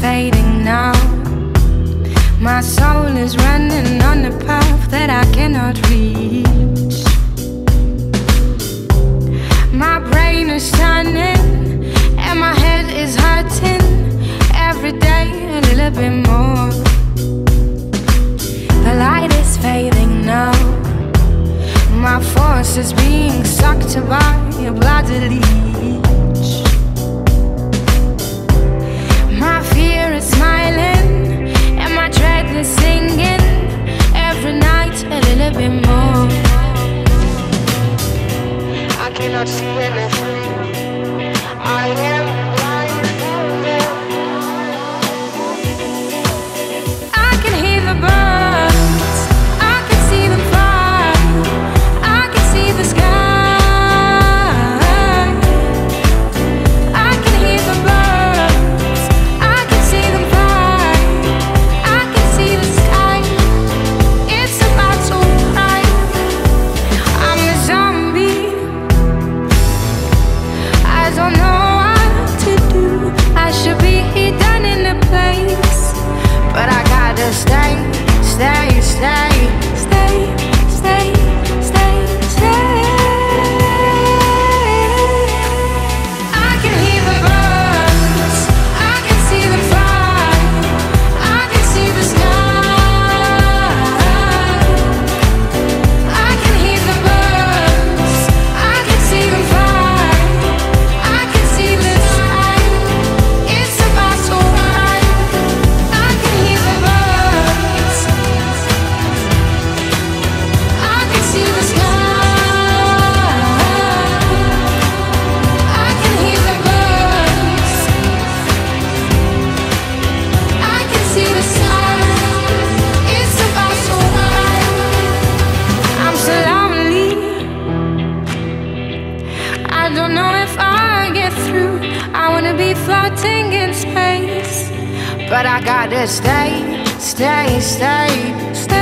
fading now. My soul is running on a path that I cannot reach. My brain is turning and my head is hurting every day a little bit more. The light is fading now. My force is being sucked by a bloody. cannot see anything. I am. But I gotta stay, stay, stay, stay.